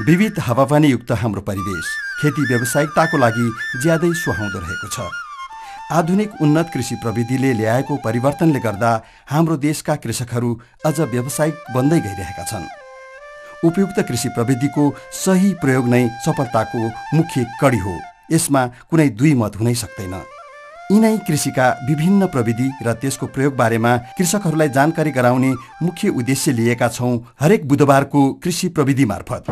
विविध हावापानीयुक्त हाम्रो परिवेश खेती व्यावसायिकताको लागि ज्यादै सुहाउँदो रहेको छ। आधुनिक उन्नत कृषि प्रविधिले ल्याएको परिवर्तनले गर्दा हाम्रो देशका कृषकहरू अझ व्यावसायिक बन्दै गइरहेका छन्। उपयुक्त कृषि प्रविधिको सही प्रयोग नै सफलताको मुख्य कडी हो। यसमा कुनै दुई मत हुनै सक्दैन। यिनै कृषिका विभिन्न प्रविधि र त्यसको प्रयोग बारेमा कृषकहरूलाई जानकारी गराउने मुख्य उद्देश्य लिएका छौँ हरेक बुधबारको कृषि प्रविधि मार्फत।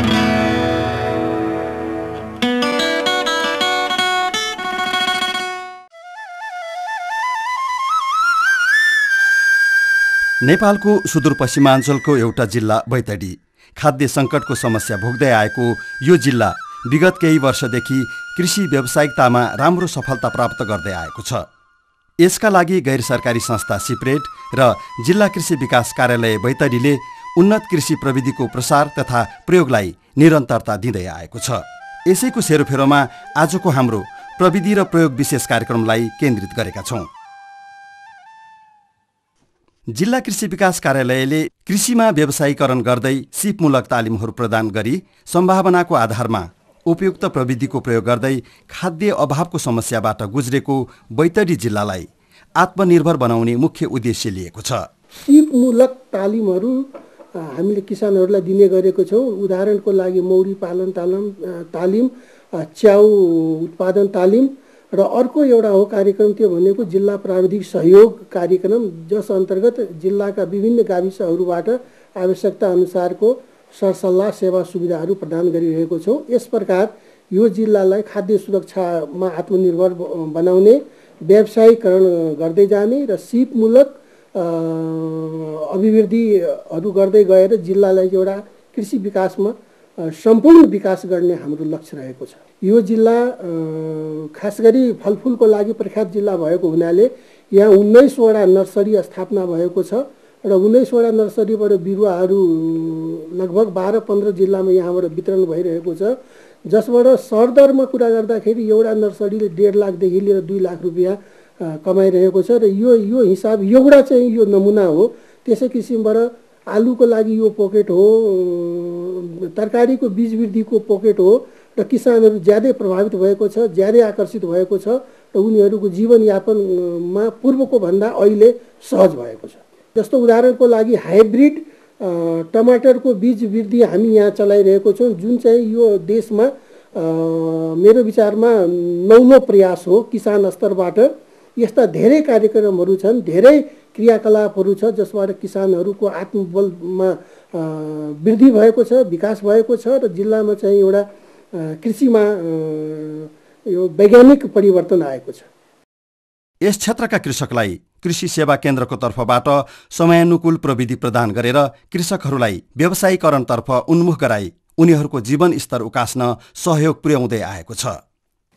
नेपालको सुदूरपश्चिमाञ्चलको एउटा जिल्ला बैतडी। खाद्य सङ्कटको समस्या भोग्दै आएको यो जिल्ला विगत केही वर्षदेखि कृषि व्यावसायिकतामा राम्रो सफलता प्राप्त गर्दै आएको छ। यसका लागि गैर सरकारी संस्था सिप्रेट र जिल्ला कृषि विकास कार्यालय बैतडीले उन्नत कृषि प्रविधिको प्रसार तथा प्रयोगलाई निरन्तरता दिँदै आएको छ। यसैको सेरोफेरोमा आजको हाम्रो प्रविधि र प्रयोग विशेष कार्यक्रमलाई केन्द्रित गरेका छौँ। जिल्ला कृषि विकास कार्यालयले कृषिमा व्यवसायीकरण गर्दै सिपमूलक तालिमहरू प्रदान गरी सम्भावनाको आधारमा उपयुक्त प्रविधिको प्रयोग गर्दै खाद्य अभावको समस्याबाट गुज्रेको बैतडी जिल्लालाई आत्मनिर्भर बनाउने मुख्य उद्देश्य लिएको छ। सिपमूलक तालिमहरू हामीले किसानहरूलाई दिने गरेको छौँ। उदाहरणको लागि मौरी पालन तालिम तालिम च्याउ उत्पादन तालिम र अर्को एउटा हो कार्यक्रम त्यो भनेको जिल्ला प्राविधिक सहयोग कार्यक्रम जस अन्तर्गत जिल्लाका विभिन्न गाविसहरूबाट आवश्यकता अनुसारको सरसल्लाह सेवा सुविधाहरू प्रदान गरिरहेको छौँ। यस प्रकार यो जिल्लालाई खाद्य सुरक्षामा आत्मनिर्भर बनाउने व्यवसायीकरण गर्दै जाने र सिपमूलक अभिवृद्धिहरू गर्दै गएर जिल्लालाई एउटा कृषि विकासमा सम्पूर्ण विकास गर्ने हाम्रो लक्ष्य रहेको छ। यो जिल्ला खास गरी फलफुलको लागि प्रख्यात जिल्ला भएको हुनाले यहाँ उन्नाइसवटा नर्सरी स्थापना भएको छ। र उन्नाइसवटा नर्सरीबाट बिरुवाहरू लगभग बाह्र पन्ध्र जिल्लामा यहाँबाट वितरण भइरहेको छ। जसबाट सरदरमा कुरा गर्दाखेरि एउटा नर्सरीले डेढ लाखदेखि लिएर दुई लाख रुपियाँ कमाइरहेको छ र यो यो हिसाब एउटा चाहिँ यो नमुना हो। त्यसै किसिमबाट आलुको लागि यो पोकेट हो तरकारीको बिज वृद्धिको पोकेट हो र किसानहरू ज्यादै प्रभावित भएको छ ज्यादै आकर्षित भएको छ र उनीहरूको जीवनयापनमा पूर्वको भन्दा अहिले सहज भएको छ। जस्तो उदाहरणको लागि हाइब्रिड टमाटरको बिज वृद्धि हामी यहाँ चलाइरहेको छौँ। जुन चाहिँ यो देशमा मेरो विचारमा नौलो प्रयास हो किसान स्तरबाट। यस्ता धेरै कार्यक्रमहरू छन् धेरै क्रियाकलापहरू छ जसबाट किसानहरूको आत्मबलमा वृद्धि भएको छ विकास भएको छ र जिल्लामा चाहिँ एउटा कृषिमा यो वैज्ञानिक परिवर्तन आएको छ। यस क्षेत्रका कृषकलाई कृषि सेवा केन्द्रको तर्फबाट समयानुकूल प्रविधि प्रदान गरेर कृषकहरूलाई व्यवसायीकरणतर्फ उन्मुख गराई उनीहरूको जीवन स्तर उकास्न सहयोग पुर्याउँदै आएको छ।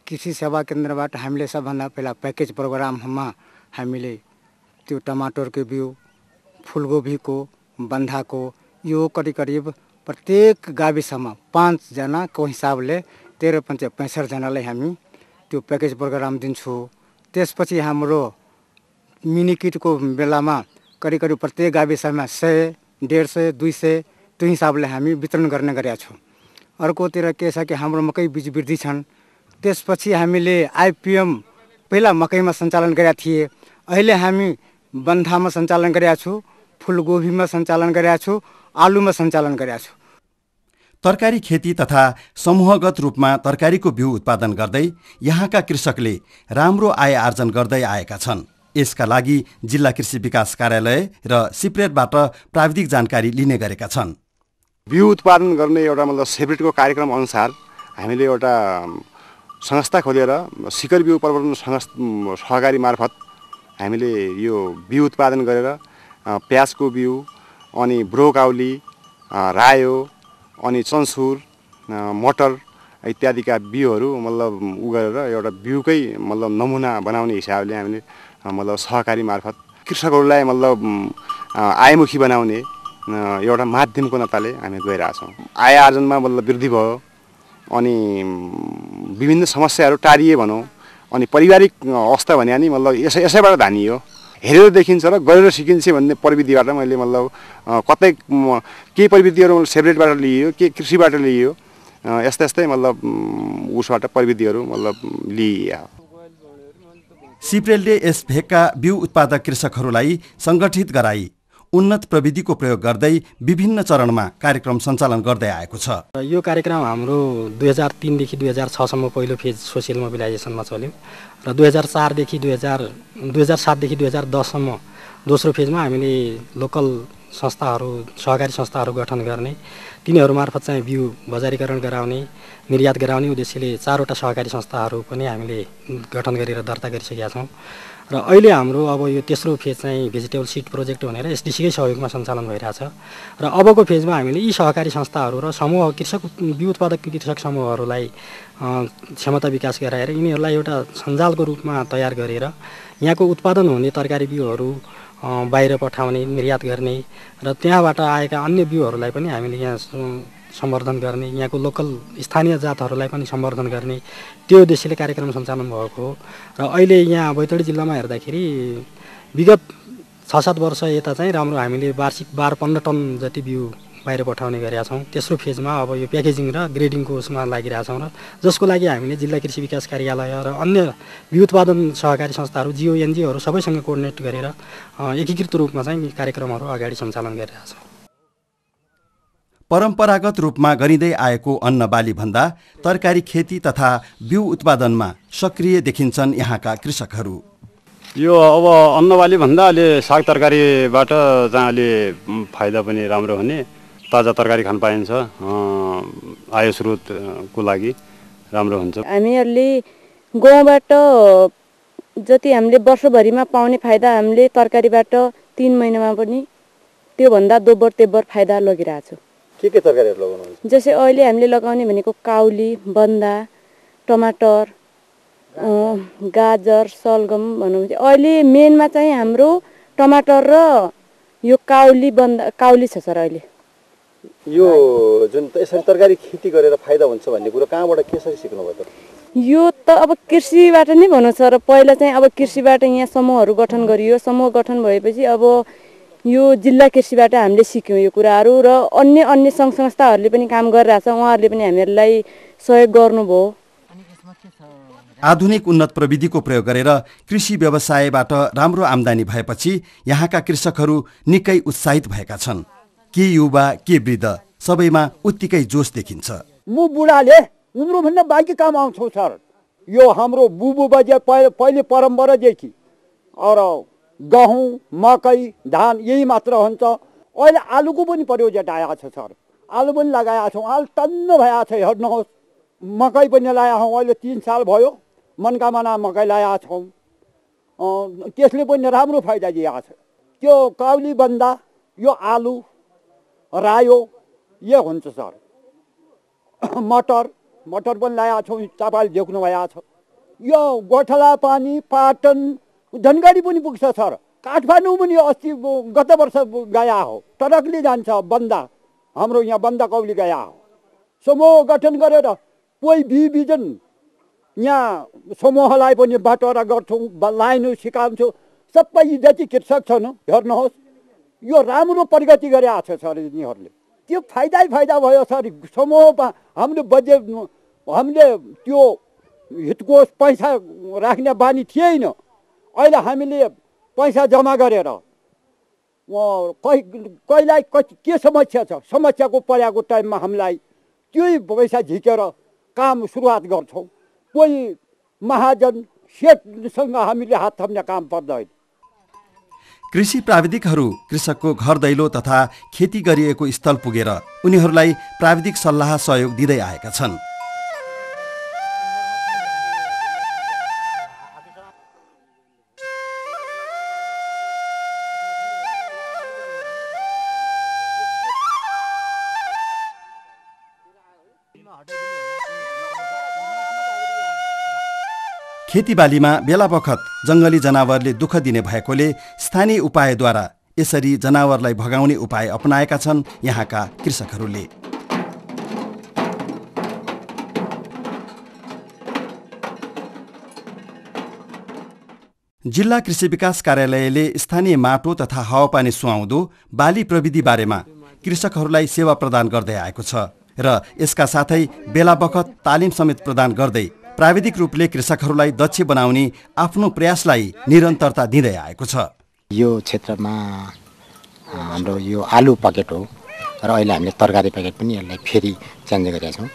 कृषि सेवा केन्द्रबाट हामीले सबभन्दा पहिला प्याकेज प्रोग्राममा हामीले त्यो टमाटरको बिउ फुलगोभीको बन्धाको यो करिब करिब प्रत्येक गाविसमा पाँचजनाको हिसाबले तेह्र पञ्च पैँसठजनालाई हामी त्यो प्याकेज प्रोग्राम दिन्छु। त्यसपछि हाम्रो मिनी किटको बेलामा करिब करिब प्रत्येक गाविसमा सय डेढ सय दुई सय त्यो हिसाबले हामी वितरण गर्ने गरेका छौँ। अर्कोतिर के छ कि हाम्रो मकै बिज वृद्धि छन्। त्यसपछि हामीले आइपिएम पहिला मकैमा सञ्चालन गरेका थिए। अहिले हामी बन्धामा सञ्चालन गरेका छु फुलगोभीमा सञ्चालन गरेका छु आलुमा सञ्चालन गरेका छु। तरकारी खेती तथा समूहगत रूपमा तरकारीको बिउ उत्पादन गर्दै यहाँका कृषकले राम्रो आय आर्जन गर्दै आएका छन्। यसका लागि जिल्ला कृषि विकास कार्यालय र सिप्रेटबाट प्राविधिक जानकारी लिने गरेका छन्। बिउ उत्पादन गर्ने एउटा मतलब सेप्रेटको कार्यक्रम अनुसार हामीले एउटा संस्था खोलेर सिकर बिउ प्रवर्धन सहकारी मार्फत हामीले यो बिउ उत्पादन गरेर प्याजको बिउ अनि ब्रोकाउली रायो अनि चन्सुर मटर इत्यादिका बिउहरू मतलब उ गरेर एउटा बिउकै मतलब नमुना बनाउने हिसाबले हामीले मतलब सहकारी मार्फत कृषकहरूलाई मतलब आयमुखी बनाउने एउटा माध्यमको नाताले हामी गइरहेछौँ आय आर्जनमा मतलब वृद्धि भयो अनि विभिन्न समस्याहरू टारिए भनौँ अनि पारिवारिक अवस्था भने नि मतलब यसै यसैबाट धानियो। हेरेर देखिन्छ र गरेर सिकिन्छ भन्ने प्रविधिबाट मैले मतलब कतै केही प्रविधिहरू सेपरेटबाट लिइयो के कृषिबाट लिइयो यस्तै यस्तै मतलब उसबाट प्रविधिहरू मतलब लिइया। सिप्रेलले यस भेगका बिउ उत्पादक कृषकहरूलाई सङ्गठित गराई उन्नत प्रविधिको प्रयोग गर्दै विभिन्न चरणमा कार्यक्रम सञ्चालन गर्दै आएको छ। यो कार्यक्रम हाम्रो दुई हजार तिनदेखि दुई हजार छसम्म पहिलो फेज सोसियल मोबिलाइजेसनमा चल्यो र दुई हजार चारदेखि दुई हजार दुई हजार सातदेखि दुई हजार दससम्म दोस्रो फेजमा हामीले लोकल संस्थाहरू सहकारी संस्थाहरू गठन गर्ने तिनीहरू मार्फत चाहिँ बिउ बजारीकरण गराउने निर्यात गराउने उद्देश्यले चारवटा सहकारी संस्थाहरू पनि हामीले गठन गरेर दर्ता गरिसकेका छौँ। र अहिले हाम्रो अब यो तेस्रो फेज चाहिँ भेजिटेबल सिड प्रोजेक्ट भनेर एसडिसीकै सहयोगमा सञ्चालन भइरहेछ। र अबको फेजमा हामीले यी सहकारी संस्थाहरू र समूह कृषक बिउ उत्पादक कृषक समूहहरूलाई क्षमता विकास गराएर यिनीहरूलाई एउटा सञ्जालको रूपमा तयार गरेर यहाँको उत्पादन हुने तरकारी बिउहरू बाहिर पठाउने निर्यात गर्ने र त्यहाँबाट आएका अन्य बिउहरूलाई पनि हामीले यहाँ सम्वर्धन गर्ने यहाँको लोकल स्थानीय जातहरूलाई पनि सम्वर्धन गर्ने त्यो उद्देश्यले कार्यक्रम सञ्चालन भएको र अहिले यहाँ बैतडी जिल्लामा हेर्दाखेरि विगत छ सात वर्ष यता चाहिँ राम्रो हामीले वार्षिक बाह्र पन्ध्र टन जति बिउ बाहिर पठाउने गरेका छौँ। तेस्रो फेजमा अब यो प्याकेजिङ र ग्रेडिङको उसमा लागिरहेछौँ र जसको लागि हामीले जिल्ला कृषि विकास कार्यालय र अन्य बिउ उत्पादन सहकारी संस्थाहरू जिओ एनजिओहरू सबैसँग कोर्डिनेट गरेर एकीकृत रूपमा चाहिँ कार्यक्रमहरू अगाडि सञ्चालन गरिरहेछौँ परम्परागत रूपमा गरिँदै आएको अन्न बाली भन्दा तरकारी खेती तथा बिउ उत्पादनमा सक्रिय देखिन्छन् यहाँका कृषकहरू। यो अब अन्नबाली भन्दा अहिले साग तरकारीबाट चाहिँ अहिले फाइदा पनि राम्रो हुने। ताजा तरकारी खान पाइन्छ। आय स्रोतको लागि राम्रो हुन्छ। हामीहरूले गाउँबाट जति हामीले वर्षभरिमा पाउने फाइदा हामीले तरकारीबाट तिन महिनामा पनि त्योभन्दा दोब्बर तेब्बर फाइदा लगिरहेको छु। के के तरकारीहरू लगाउनुहुन्छ? जस्तै अहिले हामीले लगाउने भनेको काउली बन्दा टमाटर गाजर सलगम भनौँ भने। अहिले मेनमा चाहिँ हाम्रो टमाटर र यो काउली बन्दा काउली छ सर अहिले। यो जुन यसरी तरकारी खेती गरेर फाइदा हुन्छ भन्ने कुरो कहाँबाट कसरी सिक्नुभयो त? यो त अब कृषिबाट नै भनौँ सर पहिला चाहिँ अब कृषिबाट यहाँ समूहहरू गठन गरियो। समूह गठन भएपछि अब यो जिल्ला कृषिबाट हामीले सिक्यौँ यो कुराहरू र अन्य अन्य सङ्घ संस्थाहरूले पनि काम गरिरहेछ। उहाँहरूले पनि हामीहरूलाई सहयोग गर्नुभयो। आधुनिक उन्नत प्रविधिको प्रयोग गरेर कृषि व्यवसायबाट राम्रो आमदानी भएपछि यहाँका कृषकहरू निकै उत्साहित भएका छन्। के युवा के वृद्ध सबैमा उत्तिकै जोस देखिन्छ। म बुढाले उनीहरूभन्दा बाँकी काम आउँछौ सर। यो हाम्रो बुबु बजे पहिले परम्परादेखि अर गहुँ मकै धान यही मात्र हुन्छ। अहिले आलुको पनि प्रोजेक्ट आएको छ सर। आलु पनि लगाएको छौँ। आलु टन्न भइरहेको छ हेर्नुहोस्। मकै पनि लगाएको छौँ। अहिले तिन साल भयो मनकामना मकै लगाएको छौँ। त्यसले पनि राम्रो फाइदा दिएको छ। त्यो काउली बन्दा यो आलु रायो यो हुन्छ सर। मटर मटर पनि लगाएको छौँ तपाईँले देख्नु भएको छ। यो गोठला पानी पाटन धनगढी पनि पुग्छ सर। काठमाडौँ पनि अस्ति गत वर्ष गया हो। ट्रकले जान्छ बन्दा। हाम्रो यहाँ बन्दा कौली गया हो। समूह गठन गरेर कोही बिजन। यहाँ समूहलाई पनि बटोरा गर्छौँ लाइनु सिकाउँछौँ। सबै जति कृषक छन् हेर्नुहोस्। यो राम्रो प्रगति गरेको छ सर यिनीहरूले त्यो फाइदै फाइदा भयो सर समूहमा हामीले बजेट हामीले त्यो हितकोष पैसा राख्ने बानी थिएन। अहिले हामीले पैसा जम्मा गरेर कहिलाई के समस्या छ? समस्याको परेको टाइममा हामीलाई त्यही पैसा झिकेर काम सुरुवात गर्छौँ। कोही महाजन सेठसँग हामीले हात थप्ने काम पर्दैन। कृषि प्राविधिकहरू कृषकको घर दैलो तथा खेती गरिएको स्थल पुगेर उनीहरूलाई प्राविधिक सल्लाह सहयोग दिँदै आएका छन्। खेतीबालीमा बेला बखत जङ्गली जनावरले दुःख दिने भएकोले स्थानीय उपायद्वारा यसरी जनावरलाई भगाउने उपाय अपनाएका छन् यहाँका कृषकहरूले। जिल्ला कृषि विकास कार्यालयले स्थानीय माटो तथा हावापानी सुहाउँदो बाली प्रविधि बारेमा कृषकहरूलाई सेवा प्रदान गर्दै आएको छ र यसका साथै बेला बखत तालिम समेत प्रदान गर्दै प्राविधिक रूपले कृषकहरूलाई दक्ष बनाउने आफ्नो प्रयासलाई निरन्तरता दिँदै आएको छ। यो क्षेत्रमा हाम्रो यो आलु पकेट हो र अहिले हामीले तरकारी प्याकेट पनि यसलाई फेरि चेन्ज गरेका छौँ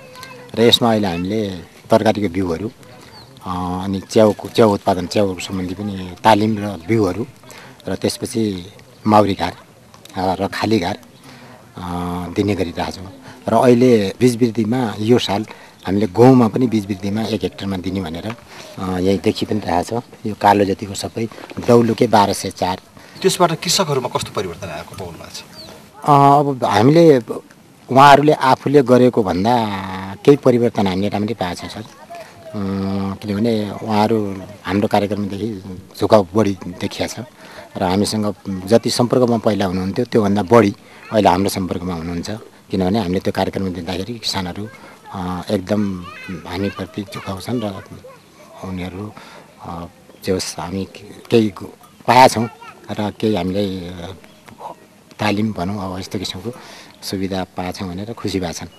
र यसमा अहिले हामीले तरकारीको बिउहरू अनि च्याउको च्याउ उत्पादन च्याउ सम्बन्धी पनि तालिम र बिउहरू र त्यसपछि माउरी घार र खाली घार दिने गरिरहेछौँ र अहिले बिजवृद्धिमा यो साल हामीले गहुँमा पनि बिजवृद्धिमा एक हेक्टरमा दिने भनेर यहीँ देखि पनि रहेछ यो कालो जतिको सबै दौलुके बाह्र सय चार। त्यसबाट कृषकहरूमा कस्तो परिवर्तन आएको पाउनु भएको छ अब हामीले उहाँहरूले आफूले गरेको भन्दा केही परिवर्तन हामीले राम्रै पाएको छ सर। किनभने उहाँहरू हाम्रो कार्यक्रमदेखि झुकाउ बढी देखिया छ। र हामीसँग जति सम्पर्कमा पहिला हुनुहुन्थ्यो त्योभन्दा बढी अहिले हाम्रो सम्पर्कमा हुनुहुन्छ। किनभने हामीले त्यो कार्यक्रम दिँदाखेरि किसानहरू एकदम हामीप्रति झुकाउँछन् र उनीहरू जे हामी केही पाएका छौँ र केही हामीलाई तालिम भनौँ अब यस्तो किसिमको सुविधा पाएछौँ भनेर खुसी भएछन्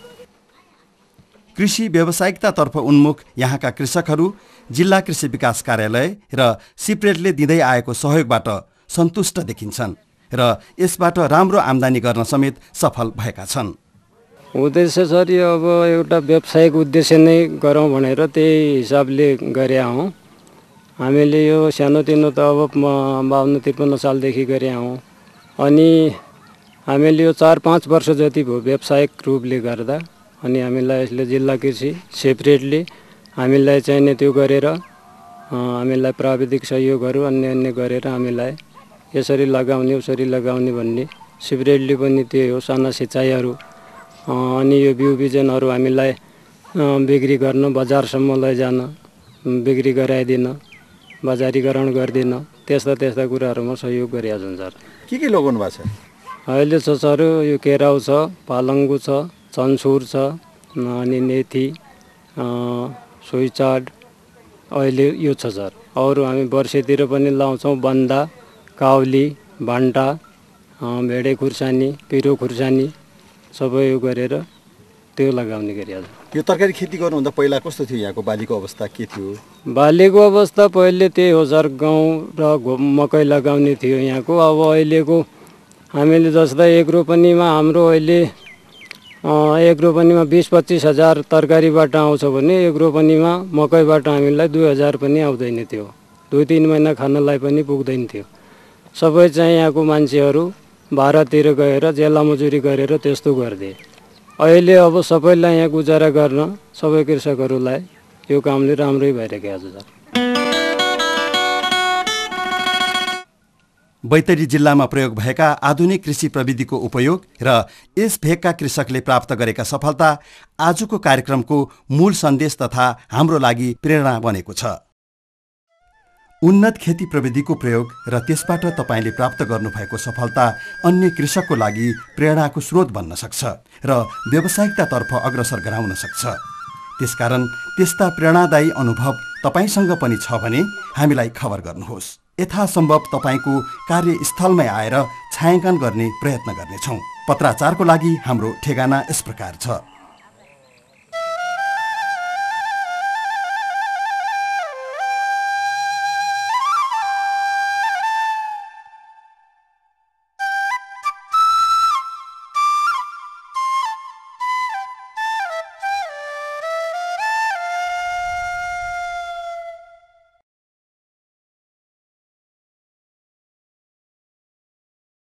कृषि व्यावसायिकतातर्फ उन्मुख यहाँका कृषकहरू जिल्ला कृषि विकास कार्यालय र सिप्रेटले दिँदै आएको सहयोगबाट सन्तुष्ट देखिन्छन् र यसबाट राम्रो आम्दानी गर्न समेत सफल भएका छन्। उद्देश्य सर यो अब एउटा व्यावसायिक उद्देश्य नै गरौँ भनेर त्यही हिसाबले गरे हौँ। हामीले यो सानोतिनो त अब बाहन्न त्रिपन्न सालदेखि गरे हौँ। अनि हामीले यो चार पाँच वर्ष जति भयो व्यावसायिक रूपले गर्दा अनि हामीलाई यसले जिल्ला कृषि सेपरेटली हामीलाई चाहिने त्यो गरेर हामीलाई प्राविधिक सहयोगहरू अन्य अन्य गरेर हामीलाई यसरी लगाउने उसरी लगाउने भन्ने सेपरेटली पनि त्यही हो साना सिँचाइहरू अनि यो बिउ बिजनहरू हामीलाई बिक्री गर्न बजारसम्म लैजान बिक्री गराइदिन बजारीकरण गरिदिन त्यस्ता त्यस्ता कुराहरूमा सहयोग गरिरहेको सर। के के लगाउनु भएको छ? अहिले छ सर यो केराउ छ पालङ्गु छ चन्सुर छ अनि नेथी सुइचाड अहिले यो छ सर। अरू हामी वर्षेतिर पनि लाउँछौँ बन्दा काउली भान्टा भेडे खुर्सानी पिरो खुर्सानी। सबै यो गरेर त्यो लगाउने गरिहाल्छ यो तरकारी खेती गर्नुभन्दा पहिला कस्तो थियो यहाँको बालीको अवस्था के थियो? बालीको अवस्था पहिले त्यही हो सर गहुँ र मकै लगाउने थियो यहाँको। अब अहिलेको हामीले जस्तै एक रोपनीमा हाम्रो अहिले एक रोपनीमा बिस पच्चिस हजार तरकारीबाट आउँछ भने एक रोपनीमा मकैबाट हामीलाई दुई हजार पनि आउँदैन थियो। दुई तिन महिना खानलाई पनि पुग्दैन थियो। सबै चाहिँ यहाँको मान्छेहरू भारततिर गएर जेला मजुरी गरेर त्यस्तो गरिदिए अहिले अब सबैलाई यहाँ गुजारा गर्न सबै कृषकहरूलाई यो कामले राम्रै भइरहेको छ बैतडी जिल्लामा प्रयोग भएका आधुनिक कृषि प्रविधिको उपयोग र यस भेगका कृषकले प्राप्त गरेका सफलता आजको कार्यक्रमको मूल सन्देश तथा हाम्रो लागि प्रेरणा बनेको छ। उन्नत खेती प्रविधिको प्रयोग र त्यसबाट तपाईँले प्राप्त गर्नुभएको सफलता अन्य कृषकको लागि प्रेरणाको स्रोत बन्न सक्छ र व्यावसायिकतातर्फ अग्रसर गराउन सक्छ। त्यसकारण त्यस्ता प्रेरणादायी अनुभव तपाईँसँग पनि छ भने हामीलाई खबर गर्नुहोस्। यथासम्भव तपाईँको कार्यस्थलमै आएर छायाङ्कन गर्ने प्रयत्न गर्नेछौँ। पत्राचारको लागि हाम्रो ठेगाना यस प्रकार छ।